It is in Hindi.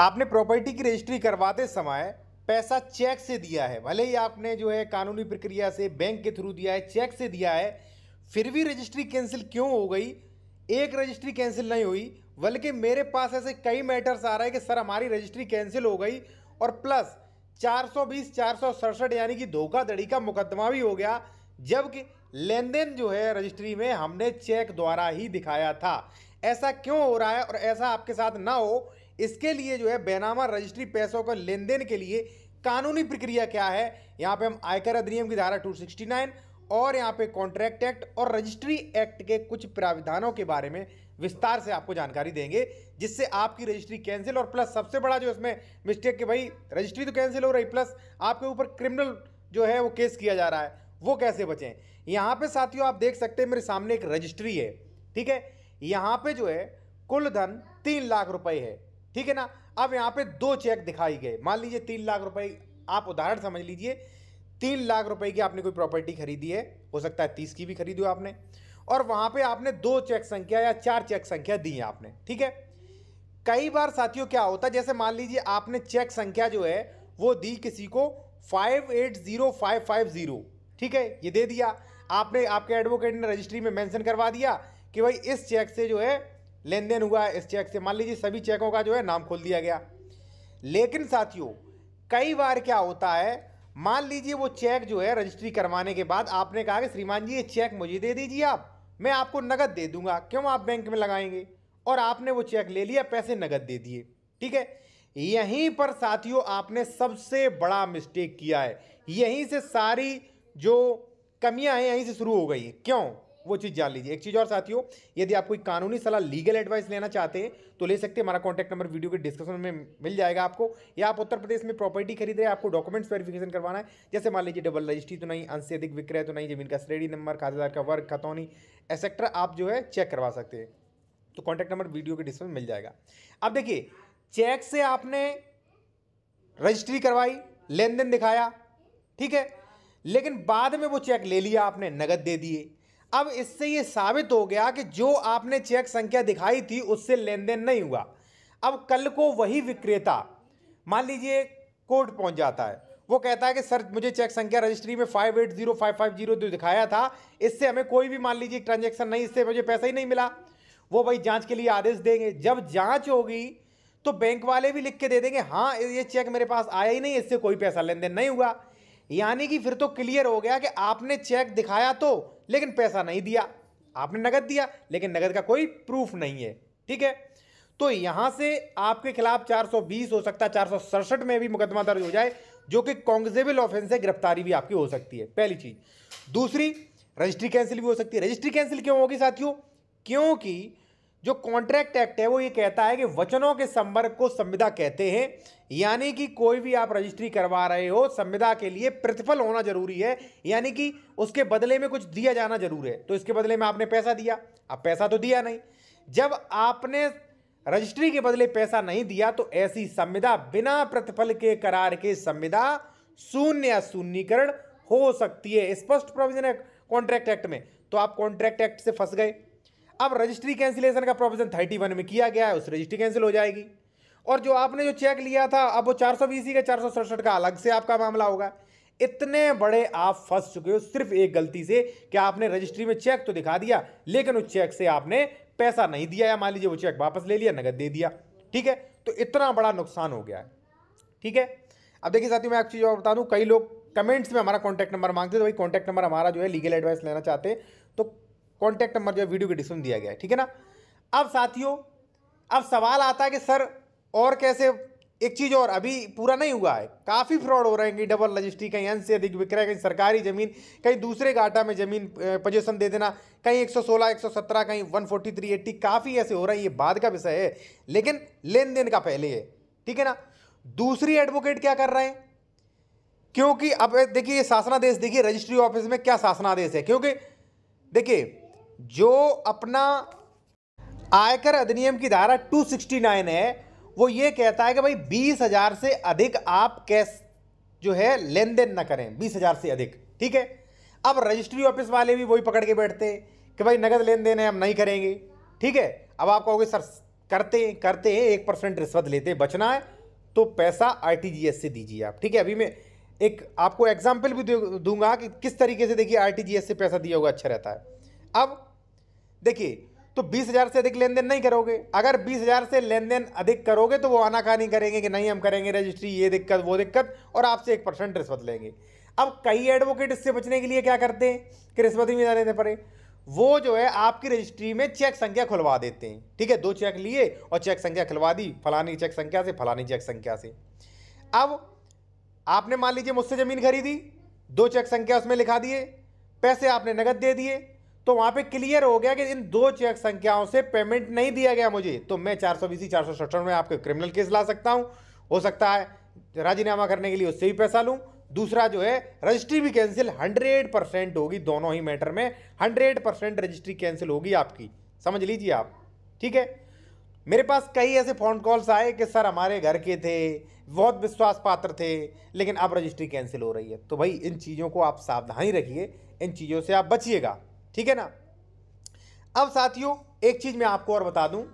आपने प्रॉपर्टी की रजिस्ट्री करवाते समय पैसा चेक से दिया है। भले ही आपने जो है कानूनी प्रक्रिया से बैंक के थ्रू दिया है चेक से दिया है, फिर भी रजिस्ट्री कैंसिल क्यों हो गई? एक रजिस्ट्री कैंसिल नहीं हुई, बल्कि मेरे पास ऐसे कई मैटर्स आ रहे हैं कि, सर, हमारी रजिस्ट्री कैंसिल हो गई। और प्लस 420 467 यानी कि धोखाधड़ी का मुकदमा भी हो गया, जबकि लेन देन जो है रजिस्ट्री में हमने चेक द्वारा ही दिखाया था। ऐसा क्यों हो रहा है और ऐसा आपके साथ ना हो इसके लिए जो है बेनामा रजिस्ट्री पैसों का लेन देन के लिए कानूनी प्रक्रिया क्या है? यहाँ पे हम आयकर अधिनियम की धारा 269 और यहाँ पे कॉन्ट्रैक्ट एक्ट और रजिस्ट्री एक्ट के कुछ प्राविधानों के बारे में विस्तार से आपको जानकारी देंगे, जिससे आपकी रजिस्ट्री कैंसिल और प्लस सबसे बड़ा जो इसमें मिस्टेक कि भाई रजिस्ट्री तो कैंसिल हो रही प्लस आपके ऊपर क्रिमिनल जो है वो केस किया जा रहा है, वो कैसे बचें? यहाँ पे साथियों आप देख सकते हैं, मेरे सामने एक रजिस्ट्री है, ठीक है? यहाँ पे जो है कुल धन तीन लाख रुपए है। ठीक है ना? अब यहाँ पे दो चेक दिखाई गए। मान लीजिए तीन लाख रुपए, आप उदाहरण समझ लीजिए। तीन लाख रुपए की आपने कोई प्रॉपर्टी खरीदी है, हो सकता है तीस की भी खरीदी हो आपने। और वहाँ पे आपने दो चेक संख्या या चार चेक संख्या दी है आपने, ठीक है? कई बार साथियों क्या होता है, जैसे मान लीजिए आपने चेक संख्या जो है, वो दी किसी को five eight zero five five zero ठीक है? ये दे दिया। आपने, आपके एडवोकेट ने रजिस्ट्री में मेंशन करवा दिया कि भाई इस चेक से जो है लेन देन हुआ इस चेक से। मान लीजिए सभी चेकों का जो है नाम खोल दिया गया। लेकिन साथियों, कई बार क्या होता है, मान लीजिए वो चेक जो है रजिस्ट्री करवाने के बाद आपने कहा कि, श्रीमान जी, ये चेक मुझे दे दीजिए आप, मैं आपको नगद दे दूँगा। क्यों आप बैंक में लगाएँगे? और आपने वो चेक ले लिया, पैसे नगद दे दिए। ठीक है? यहीं पर साथियों, आपने सबसे बड़ा मिस्टेक किया है। यहीं से सारी जो कमियाँ हैं, यहीं से शुरू हो गई हैं। क्यों? वो चीज़ जान लीजिए। एक चीज़ और साथियों, यदि आप कोई कानूनी सलाह लीगल एडवाइस लेना चाहते हैं तो ले सकते हैं। हमारा कॉन्टैक्ट नंबर वीडियो के डिस्क्रिप्शन में मिल जाएगा आपको। या आप उत्तर प्रदेश में प्रॉपर्टी खरीद रहे हैं, आपको डॉक्यूमेंट्स वेरिफिकेशन करवाना है। जैसे मान लीजिए डबल रजिस्ट्री तो नहीं, अंश से अधिक विक्रय तो नहीं, ज़मीन का श्रेणी नंबर खातेदार का वर्ग, खतौनी एक्सेट्रा आप जो है चेक करवा सकते हैं। तो कॉन्टैक्ट नंबर वीडियो के डिस्क्रिप्शन में मिल जाएगा। अब देखिए चेक से आपने रजिस्ट्री करवाई, लेन देन दिखाया, ठीक है? लेकिन बाद में वो चेक ले लिया आपने, नगद दे दिए। अब इससे ये साबित हो गया कि जो आपने चेक संख्या दिखाई थी, उससे लेन देन नहीं हुआ। अब कल को वही विक्रेता, मान लीजिए कोर्ट पहुँच जाता है। वो कहता है कि, सर, मुझे चेक संख्या रजिस्ट्री में five eight zero five five zero जो दिखाया था। इससे हमें कोई भी, मान लीजिए ट्रांजेक्शन नहीं, इससे मुझे पैसा ही नहीं मिला। वो भाई जाँच के लिए आदेश देंगे। जब जाँच होगी तो बैंक वाले भी लिख के दे देंगे हाँ ये चेक मेरे पास आया ही नहीं, इससे कोई पैसा लेन देन नहीं हुआ। यानी कि फिर तो क्लियर हो गया कि आपने चेक दिखाया तो लेकिन पैसा नहीं दिया। आपने नगद दिया, लेकिन नगद का कोई प्रूफ नहीं है। ठीक है? तो यहाँ से आपके खिलाफ 420 हो सकता है में भी मुकदमा दर्ज हो जाए, जो कि कॉन्ग्रेजेबल ऑफेंस है गिरफ्तारी भी आपकी हो सकती है। पहली चीज़। दूसरी, रजिस्ट्री कैंसिल भी हो सकती है। रजिस्ट्री कैंसिल क्यों होगी साथियों? क्योंकि जो कॉन्ट्रैक्ट एक्ट है, वो ये कहता है कि वचनों के संपर्क को संविदा कहते हैं, यानी कि कोई भी आप रजिस्ट्री करवा रहे हो, संविदा के लिए प्रतिफल होना ज़रूरी है, यानी कि उसके बदले में कुछ दिया जाना ज़रूर है। तो इसके बदले में आपने पैसा दिया, अब पैसा तो दिया नहीं। जब आपने रजिस्ट्री के बदले पैसा नहीं दिया तो ऐसी संविदा बिना प्रतिफल के करार के संविदा शून्य शून्यकरण हो सकती है, स्पष्ट प्रोविज़न है कॉन्ट्रैक्ट एक्ट में। तो आप कॉन्ट्रैक्ट एक्ट से फंस गए। अब रजिस्ट्री कैंसिलेशन का प्रोविज़न थर्टी वन में किया गया है, उस रजिस्ट्री कैंसिल हो जाएगी। और जो आपने जो चेक लिया था, अब वो चार सौ बीस का चार सौ सड़सठ का अलग से आपका मामला होगा। इतने बड़े आप फंस चुके हो, सिर्फ़ एक गलती से कि आपने रजिस्ट्री में चेक तो दिखा दिया, लेकिन उस चेक से आपने पैसा नहीं दिया या मान लीजिए वो चेक वापस ले लिया, नगद दे दिया। ठीक है? तो इतना बड़ा नुकसान हो गया है। ठीक है? अब देखिए साथियों, मैं एक चीज़ और बता दूँ, कई लोग कमेंट्स में हमारा कॉन्टैक्ट नंबर मांगते तो भाई कॉन्टैक्ट नंबर हमारा जो है लीगल एडवाइस लेना चाहते तो कॉन्टैक्ट नंबर जो है वीडियो के डिस्क्रिप्शन दिया गया है, ठीक है ना? अब साथियों, अब सवाल आता है कि सर, और कैसे? एक चीज़ और, अभी पूरा नहीं हुआ है। काफ़ी फ्रॉड हो रहे हैं कि डबल रजिस्ट्री कहीं अंश से अधिक विक्रय कहीं सरकारी ज़मीन, कहीं दूसरे घाटा में ज़मीन पोजिशन दे देना, कहीं 116 117 कहीं 143 80 काफ़ी ऐसे हो रहे हैं, ये बाद का विषय है। लेकिन लेन देन का पहले है, ठीक है ना? दूसरी एडवोकेट क्या कर रहे हैं? क्योंकि अब देखिए शासनादेश, देखिए रजिस्ट्री ऑफ़िस में क्या शासनादेश है? क्योंकि देखिए जो अपना आयकर अधिनियम की धारा 269 है, वो ये कहता है कि भाई बीस हज़ार से अधिक आप कैश जो है लेन देन ना करें, बीस हज़ार से अधिक, ठीक है? अब रजिस्ट्री ऑफ़िस वाले भी वही पकड़ के बैठते कि भाई नगद लेन देन है, हम नहीं करेंगे, ठीक है? अब आप कहोगे, सर, करते हैं करते हैं, एक परसेंट रिश्वत लेते हैं, बचना है तो पैसा आरटीजीएस से दीजिए आप, ठीक है? अभी मैं एक, आपको एग्ज़ाम्पल भी दूँगा कि किस तरीके से देखिए आरटीजीएस से पैसा दिया होगा अच्छा रहता है। अब देखिए तो बीस हज़ार से अधिक लेन देन नहीं करोगे। अगर बीस हज़ार से लेन देन अधिक करोगे तो वो आनाकानी करेंगे कि नहीं, हम करेंगे रजिस्ट्री ये दिक्कत, वो दिक्कत, और आपसे एक परसेंट रिश्वत लेंगे। अब कई एडवोकेट इससे बचने के लिए क्या करते हैं कि रिश्वत ही में देने पड़े? वो जो है, आपकी रजिस्ट्री में चेक संख्या खुलवा देते हैं। ठीक है, दो चेक लिए और चेक संख्या खुलवा दी, फलानी चेक संख्या से, फलानी चेक संख्या से। अब आपने मान लीजिए मुझसे ज़मीन खरीदी, दो चेक संख्या उसमें लिखा दिए, पैसे आपने नगद दे दिए तो वहाँ पे क्लियर हो गया कि इन दो चेक संख्याओं से पेमेंट नहीं दिया गया मुझे। तो मैं चार सौ बीसी, चार सौ में आपके क्रिमिनल केस ला सकता हूँ। हो सकता है राजीनामा करने के लिए उससे भी पैसा लूँ। दूसरा जो है रजिस्ट्री भी कैंसिल हंड्रेड परसेंट होगी दोनों ही मैटर में। हंड्रेड परसेंट रजिस्ट्री कैंसिल होगी आपकी। समझ लीजिए आप। ठीक है? मेरे पास कई ऐसे फ़ोन कॉल्स आए कि सर हमारे घर के थे, बहुत विश्वास पात्र थे, लेकिन अब रजिस्ट्री कैंसिल हो रही है। तो भाई इन चीज़ों को आप सावधानी रखिए। इन चीज़ों से आप बचिएगा। ठीक है ना? अब साथियों एक चीज़ मैं आपको और बता दूँ।